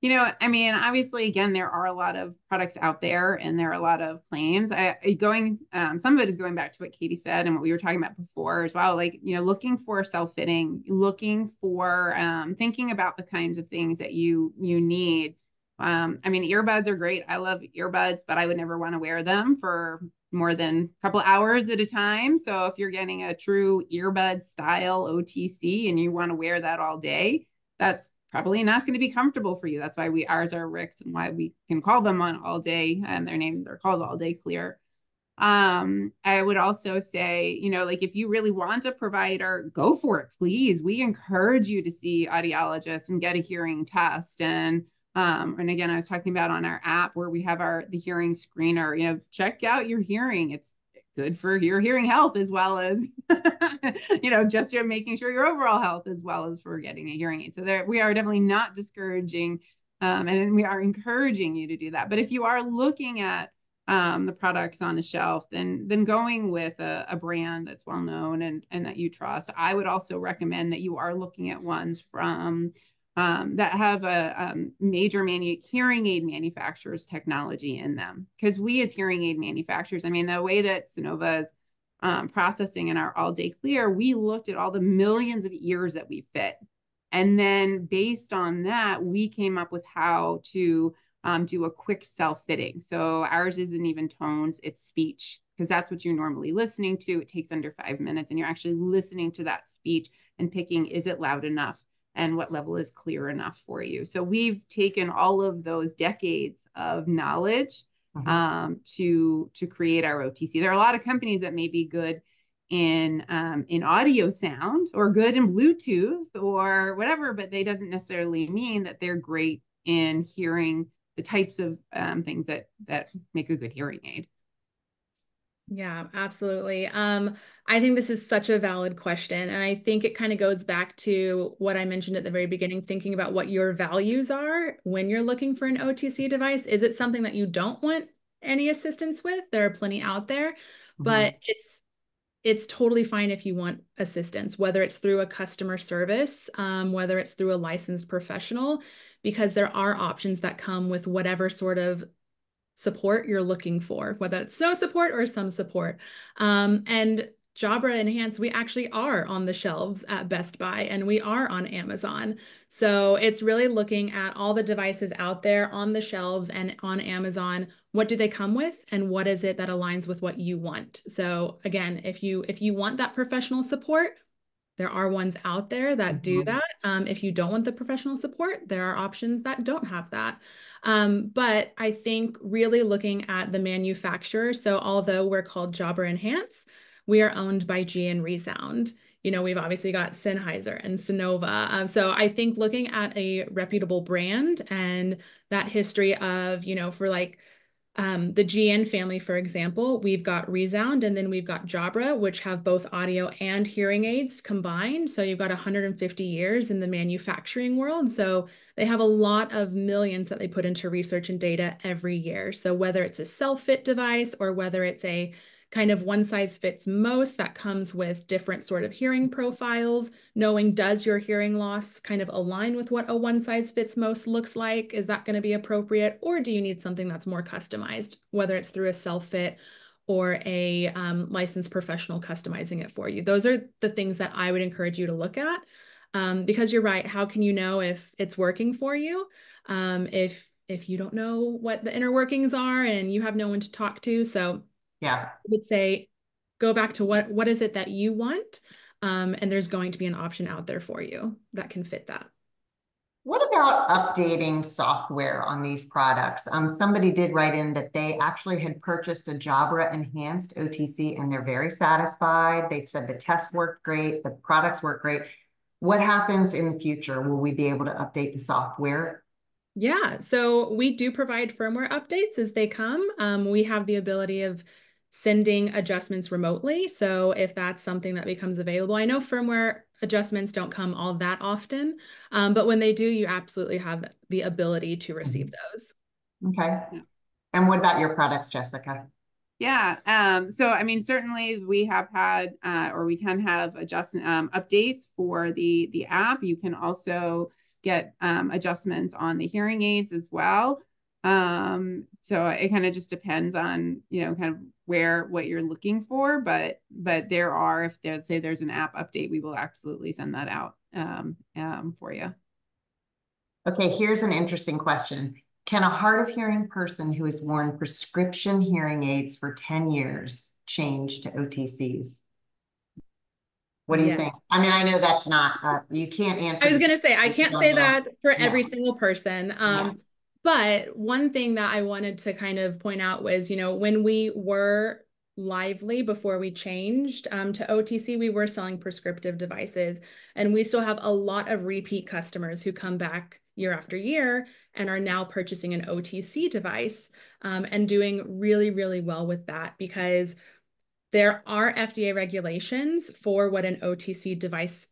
You know, I mean, obviously, again, there are a lot of products out there and there are a lot of claims. I, going, um, some of it is going back to what Katie said and what we were talking about before as well. Like, you know, looking for self fitting, looking for, um, thinking about the kinds of things that you you need. Um, I mean, earbuds are great. I love earbuds, but I would never want to wear them for more than a couple hours at a time. So if you're getting a true earbud style OTC and you want to wear that all day, that's probably not going to be comfortable for you. That's why we ours are RICs and why we can call them on all day and their name they're called all day clear. Um, I would also say, you know, like if you really want a provider, go for it, please. We encourage you to see audiologists and get a hearing test. And um, and again, I was talking about on our app where we have our the hearing screener, you know, check out your hearing. It's good for your hearing health as well as you know just your making sure your overall health as well as for getting a hearing aid. So there we are definitely not discouraging um, and we are encouraging you to do that. But if you are looking at um, the products on the shelf then then going with a, a brand that's well known and and that you trust i would also recommend that you are looking at ones from um, that have a um, major manu- hearing aid manufacturers technology in them. Because we as hearing aid manufacturers, I mean, the way that Sonova is um, processing in our all day clear, we looked at all the millions of ears that we fit. And then based on that, we came up with how to um, do a quick self fitting. So ours isn't even tones, it's speech, because that's what you're normally listening to. It takes under five minutes, and you're actually listening to that speech and picking is it loud enough? And what level is clear enough for you. So we've taken all of those decades of knowledge mm-hmm. um, to to create our OTC. There are a lot of companies that may be good in um, in audio sound or good in Bluetooth or whatever, but they doesn't necessarily mean that they're great in hearing the types of um, things that that make a good hearing aid. Yeah, absolutely. Um, I think this is such a valid question. And I think it kind of goes back to what I mentioned at the very beginning, thinking about what your values are when you're looking for an OTC device. Is it something that you don't want any assistance with? There are plenty out there, mm-hmm. but it's it's totally fine if you want assistance, whether it's through a customer service, um, whether it's through a licensed professional, because there are options that come with whatever sort of support you're looking for, whether it's no support or some support. Um, and Jabra Enhance, we actually are on the shelves at Best Buy and we are on Amazon. So it's really looking at all the devices out there on the shelves and on Amazon. What do they come with and what is it that aligns with what you want? So again, if you if you want that professional support, there are ones out there that do mm-hmm. that. Um, if you don't want the professional support, there are options that don't have that. Um, but I think really looking at the manufacturer, so although we're called Jabra Enhance, we are owned by GN ReSound. you know, we've obviously got Sennheiser and Sonova. Um, so I think looking at a reputable brand and that history of, you know, for like um, the GN family, for example, we've got ReSound and then we've got Jabra, which have both audio and hearing aids combined. So you've got 150 years in the manufacturing world. So they have a lot of millions that they put into research and data every year. So whether it's a self-fit device or whether it's a kind of one size fits most that comes with different sort of hearing profiles. Knowing does your hearing loss kind of align with what a one size fits most looks like? Is that going to be appropriate? Or do you need something that's more customized whether it's through a self fit or a um, licensed professional customizing it for you? Those are the things that i would encourage you to look at. Um, because you're right how can you know if it's working for you? Um, if if you don't know what the inner workings are and you have no one to talk to. So yeah. I would say go back to what what is it that you want? Um, and there's going to be an option out there for you that can fit that. What about updating software on these products? Um, somebody did write in that they actually had purchased a Jabra enhanced OTC and they're very satisfied. They said the test worked great, the products work great. What happens in the future? Will we be able to update the software? Yeah, so we do provide firmware updates as they come. Um, we have the ability of sending adjustments remotely. So if that's something that becomes available, I know firmware adjustments don't come all that often, um, but when they do, you absolutely have the ability to receive mm-hmm. those. Okay. And what about your products, Jessica? Yeah. Um, so, I mean, certainly we have had, uh, or we can have adjust um, updates for the the app. You can also get um, adjustments on the hearing aids as well. Um, so it kind of just depends on, you know, kind of where what you're looking for. But but there are, if they say there's an app update, we will absolutely send that out um, um, for you. Okay, here's an interesting question. Can a hard of hearing person who has worn prescription hearing aids for 10 years change to OTCs? What do you yeah. think? I mean, I know that's not, uh, you can't answer. I was going to say, I can't say that for every single person. Um, but one thing that I wanted to kind of point out was, you know, when we were Lively before we changed um, to OTC, we were selling prescriptive devices. And we still have a lot of repeat customers who come back year after year and are now purchasing an OTC device um, and doing really, really well with that because there are FDA regulations for what an OTC device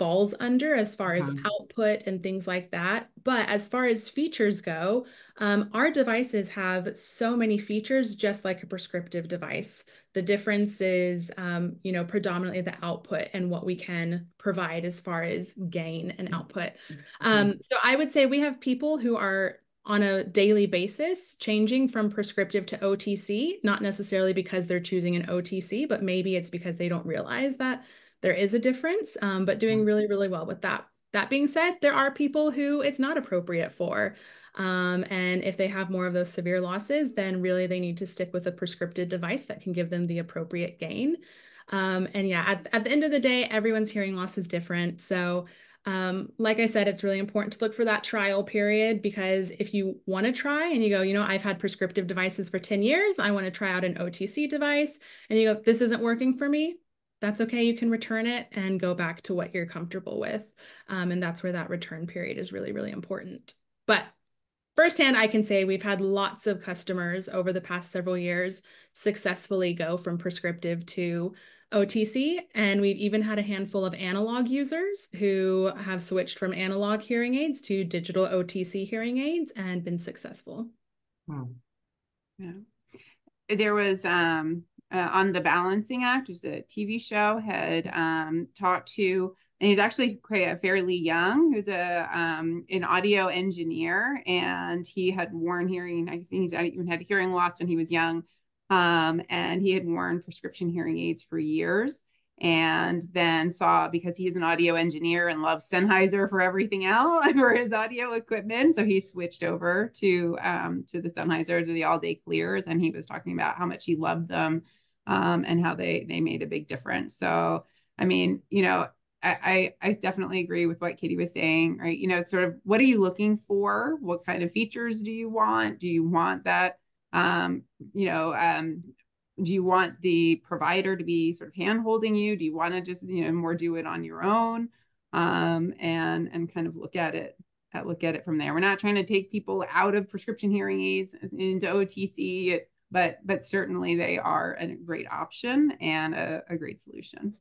falls under as far as mm-hmm. output and things like that. But as far as features go, um, our devices have so many features, just like a prescriptive device. The difference is, um, you know, predominantly the output and what we can provide as far as gain and output. Mm-hmm. Um, so I would say we have people who are on a daily basis changing from prescriptive to OTC, not necessarily because they're choosing an OTC, but maybe it's because they don't realize that there is a difference, um, but doing mm. really, really well with that. That being said, there are people who it's not appropriate for. Um, and if they have more of those severe losses, then really they need to stick with a prescriptive device that can give them the appropriate gain. Um, and yeah, at, at the end of the day, everyone's hearing loss is different. So um, like I said, it's really important to look for that trial period because if you want to try and you go, you know, I've had prescriptive devices for 10 years, I want to try out an OTC device, and you go, this isn't working for me, that's okay. You can return it and go back to what you're comfortable with. Um, and that's where that return period is really, really important. But firsthand, I can say we've had lots of customers over the past several years successfully go from prescriptive to OTC. And we've even had a handful of analog users who have switched from analog hearing aids to digital OTC hearing aids and been successful. Hmm. Yeah. There was um uh, on the Balancing Act, which is a TV show, had um, talked to, and he's actually quite fairly young. Who's a um, an audio engineer, and he had worn hearing. I think he's even had hearing loss when he was young, um, and he had worn prescription hearing aids for years and then saw because he is an audio engineer and loves Sennheiser for everything else for his audio equipment. So he switched over to um, to the Sennheiser to the all day clears, and he was talking about how much he loved them um, and how they they made a big difference. So I mean, you know, I, I definitely agree with what Katie was saying, right? You know, it's sort of what are you looking for? What kind of features do you want? Do you want that, um, you know, um, do you want the provider to be sort of hand holding you? Do you want to just, you know, more do it on your own? Um, and, and kind of look at it, at look at it from there. We're not trying to take people out of prescription hearing aids into OTC, but, but certainly they are a great option and a, a great solution.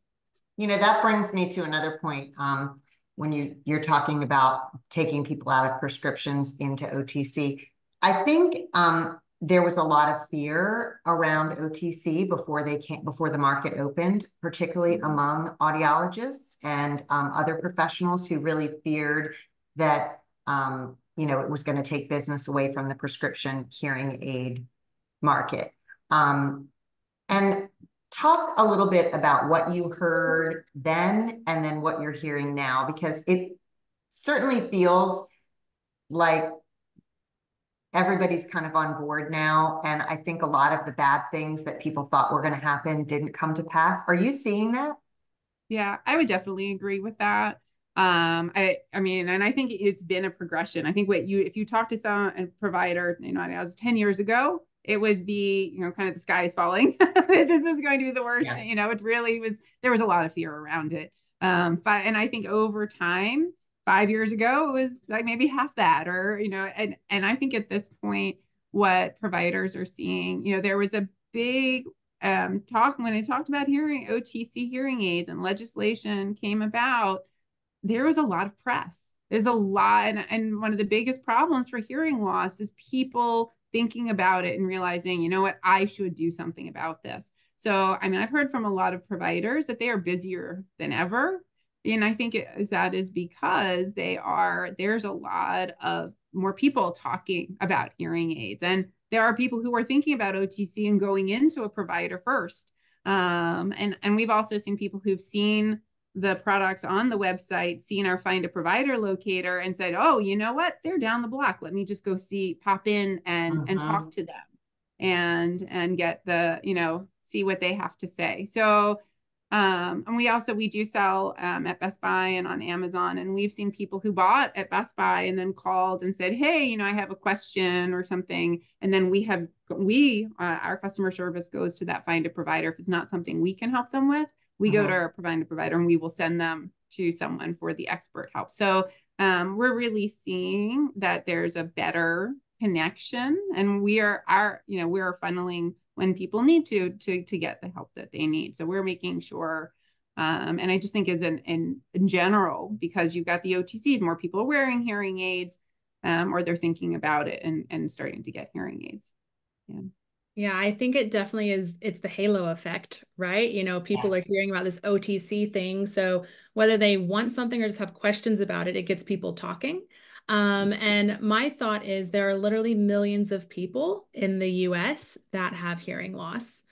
You know, that brings me to another point. Um, when you you're talking about taking people out of prescriptions into OTC, I think um, there was a lot of fear around OTC before they came before the market opened, particularly mm-hmm. among audiologists and um, other professionals who really feared that um, you know it was going to take business away from the prescription hearing aid market. Um, and talk a little bit about what you heard then and then what you're hearing now, because it certainly feels like everybody's kind of on board now. And I think a lot of the bad things that people thought were going to happen didn't come to pass. Are you seeing that? Yeah, I would definitely agree with that. Um, I, I mean, and I think it's been a progression. I think what you, if you talk to some a provider, you know, I was 10 years ago, it would be, you know, kind of the sky is falling. this is going to be the worst. Yeah. You know, it really was, there was a lot of fear around it. Um, and I think over time, five years ago it was like maybe half that or you know and and i think at this point what providers are seeing you know there was a big um talk when they talked about hearing otc hearing aids and legislation came about there was a lot of press there's a lot and, and one of the biggest problems for hearing loss is people thinking about it and realizing you know what i should do something about this. So i mean i've heard from a lot of providers that they are busier than ever. And i think it that is because they are there's a lot of more people talking about hearing aids. And there are people who are thinking about otc and going into a provider first. Um, and and we've also seen people who've seen the products on the website seen our find a provider locator and said oh you know what they're down the block let me just go see pop in and uh-huh. and talk to them and and get the you know see what they have to say so um, and we also we do sell um, at Best Buy and on Amazon, and we've seen people who bought at Best Buy and then called and said, "Hey, you know, I have a question or something," and then we have we uh, our customer service goes to that find a provider if it's not something we can help them with. We uh-huh. go to our provider provider and we will send them to someone for the expert help. So um, we're really seeing that there's a better connection, and we are our you know we are funneling when people need to to to get the help that they need. So we're making sure. Um, and I just think as in, in in general, because you've got the OTCs, more people are wearing hearing aids, um, or they're thinking about it and and starting to get hearing aids. Yeah. Yeah, I think it definitely is. It's the halo effect, right? You know, people yeah. are hearing about this OTC thing. So whether they want something or just have questions about it, it gets people talking. Um, and my thought is there are literally millions of people in the US that have hearing loss.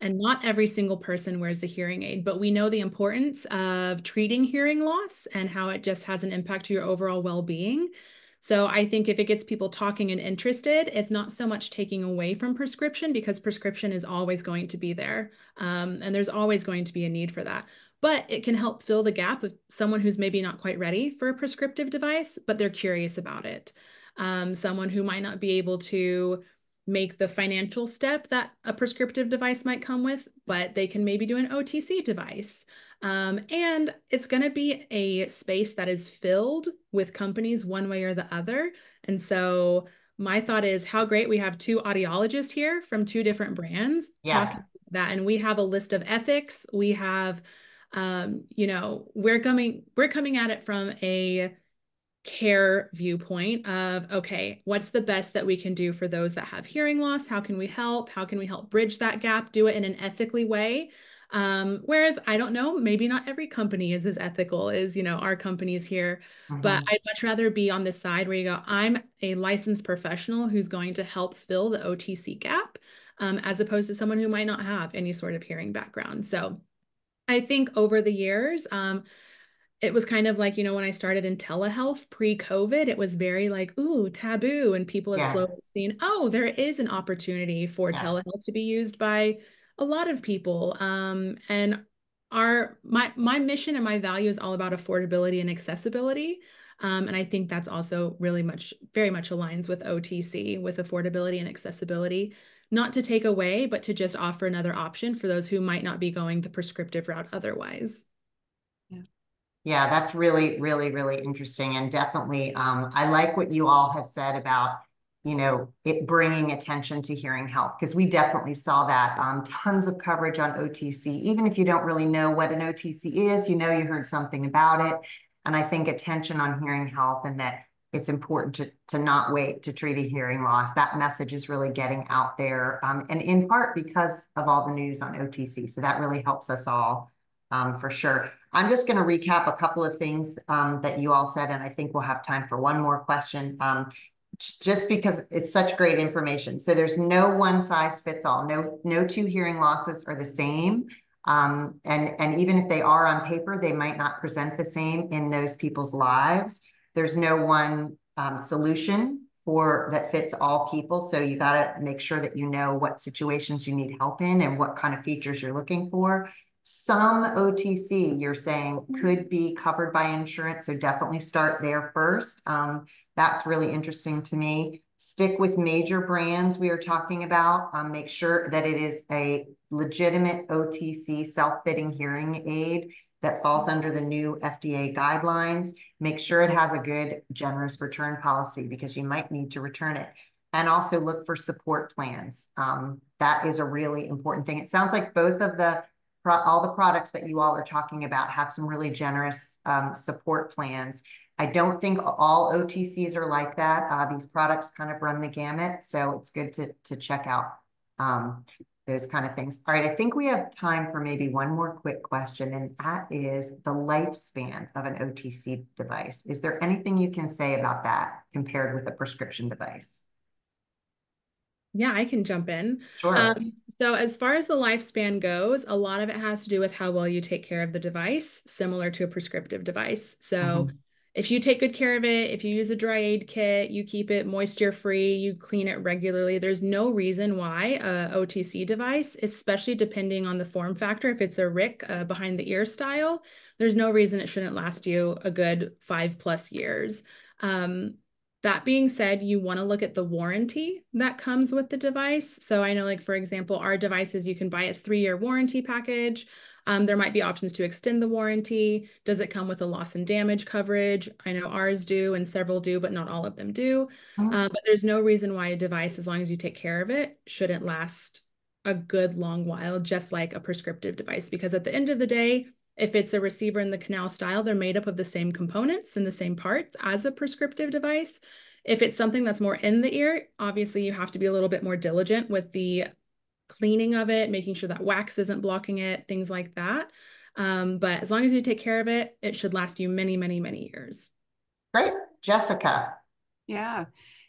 And not every single person wears a hearing aid, but we know the importance of treating hearing loss and how it just has an impact to your overall well being. So I think if it gets people talking and interested, it's not so much taking away from prescription because prescription is always going to be there. Um, and there's always going to be a need for that but it can help fill the gap of someone who's maybe not quite ready for a prescriptive device, but they're curious about it. Um, someone who might not be able to make the financial step that a prescriptive device might come with, but they can maybe do an OTC device. Um, and it's going to be a space that is filled with companies one way or the other. And so my thought is how great we have two audiologists here from two different brands yeah. talking that. And we have a list of ethics. We have um, you know, we're coming we're coming at it from a care viewpoint of okay, what's the best that we can do for those that have hearing loss? How can we help? How can we help bridge that gap? Do it in an ethically way. Um, whereas I don't know, maybe not every company is as ethical as you know our companies here, mm-hmm. but I'd much rather be on the side where you go, I'm a licensed professional who's going to help fill the OTC gap, um, as opposed to someone who might not have any sort of hearing background. So I think over the years, um, it was kind of like, you know, when I started in telehealth pre COVID, it was very like, ooh, taboo. And people have yeah. slowly seen, oh, there is an opportunity for yeah. telehealth to be used by a lot of people. Um, and our my my mission and my value is all about affordability and accessibility. Um, and I think that's also really much, very much aligns with OTC, with affordability and accessibility, not to take away, but to just offer another option for those who might not be going the prescriptive route otherwise. Yeah. Yeah, that's really, really, really interesting. And definitely, um, I like what you all have said about you know, it bringing attention to hearing health, because we definitely saw that. Um, tons of coverage on OTC, even if you don't really know what an OTC is, you know, you heard something about it. And I think attention on hearing health and that it's important to, to not wait to treat a hearing loss. That message is really getting out there, um, and in part because of all the news on OTC. So that really helps us all um, for sure. I'm just going to recap a couple of things um, that you all said, and I think we'll have time for one more question. Um, just because it's such great information. So there's no one size fits all. No, no two hearing losses are the same. Um, and, and even if they are on paper, they might not present the same in those people's lives. There's no one um, solution for that fits all people. So you got to make sure that you know what situations you need help in and what kind of features you're looking for. Some OTC you're saying could be covered by insurance. So definitely start there first. Um, that's really interesting to me. Stick with major brands we are talking about. Um, make sure that it is a legitimate OTC self-fitting hearing aid that falls under the new FDA guidelines. Make sure it has a good generous return policy because you might need to return it. And also look for support plans. Um, that is a really important thing. It sounds like both of the all the products that you all are talking about have some really generous um, support plans. I don't think all OTCs are like that. Uh, these products kind of run the gamut, so it's good to, to check out um, those kind of things. All right, I think we have time for maybe one more quick question, and that is the lifespan of an OTC device. Is there anything you can say about that compared with a prescription device? Yeah, I can jump in. Sure. Um, so, as far as the lifespan goes, a lot of it has to do with how well you take care of the device, similar to a prescriptive device. So, mm -hmm if you take good care of it, if you use a dry aid kit, you keep it moisture free, you clean it regularly, there's no reason why a OTC device, especially depending on the form factor, if it's a RIC uh, behind the ear style, there's no reason it shouldn't last you a good five plus years. Um, that being said, you want to look at the warranty that comes with the device. So I know, like, for example, our devices, you can buy a three year warranty package. Um, there might be options to extend the warranty. Does it come with a loss and damage coverage? I know ours do and several do, but not all of them do. Mm-hmm. Uh, but there's no reason why a device, as long as you take care of it, shouldn't last a good long while, just like a prescriptive device. Because at the end of the day, if it's a receiver in the canal style, they're made up of the same components and the same parts as a prescriptive device. If it's something that's more in the ear, obviously you have to be a little bit more diligent with the cleaning of it, making sure that wax isn't blocking it, things like that. Um, but as long as you take care of it, it should last you many, many, many years. Great. Jessica. Yeah.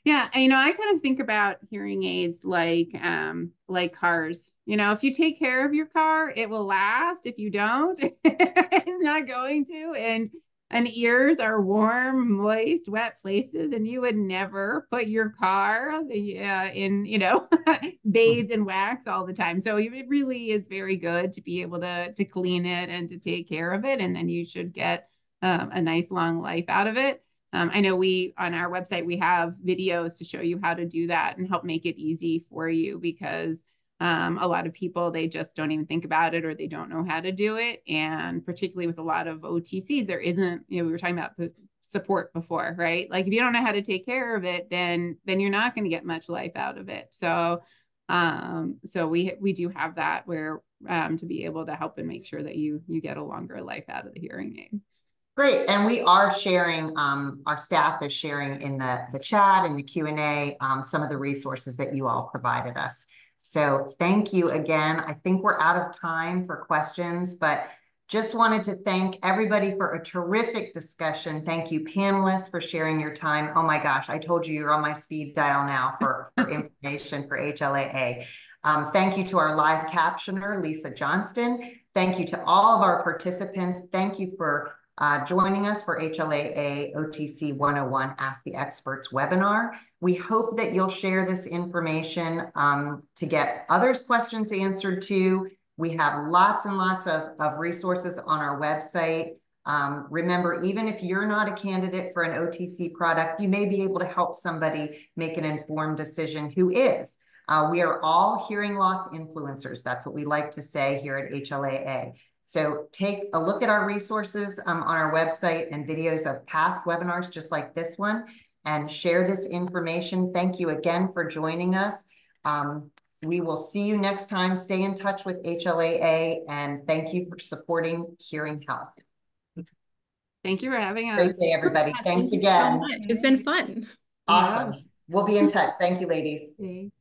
Yeah, you know, I kind of think about hearing aids like um like cars. You know, if you take care of your car, it will last. If you don't, it's not going to. And and ears are warm, moist, wet places, and you would never put your car uh, in, you know, bathed in wax all the time. So it really is very good to be able to to clean it and to take care of it, and then you should get um, a nice long life out of it. Um, I know we on our website we have videos to show you how to do that and help make it easy for you because um, a lot of people, they just don't even think about it or they don't know how to do it. And particularly with a lot of OTCs, there isn't, you know, we were talking about support before, right? Like if you don't know how to take care of it, then then you're not going to get much life out of it. So um so we we do have that where um to be able to help and make sure that you you get a longer life out of the hearing aid. Great, and we are sharing, um, our staff is sharing in the, the chat and the Q&A um, some of the resources that you all provided us. So thank you again. I think we're out of time for questions, but just wanted to thank everybody for a terrific discussion. Thank you, panelists, for sharing your time. Oh my gosh, I told you you're on my speed dial now for, for information for HLAA. Um, thank you to our live captioner, Lisa Johnston. Thank you to all of our participants. Thank you for uh, joining us for HLAA OTC 101 Ask the Experts webinar. We hope that you'll share this information um, to get others' questions answered too. We have lots and lots of, of resources on our website Um, remember, even if you're not a candidate for an OTC product, you may be able to help somebody make an informed decision who is. Uh, we are all hearing loss influencers. That's what we like to say here at HLAA. So take a look at our resources um, on our website and videos of past webinars just like this one and share this information. Thank you again for joining us. Um, we will see you next time. Stay in touch with HLAA and thank you for supporting Hearing Health. Thank you for having us. Great day, everybody. Thanks thank you so again. It's been fun. Awesome. We'll be in touch. Thank you, ladies.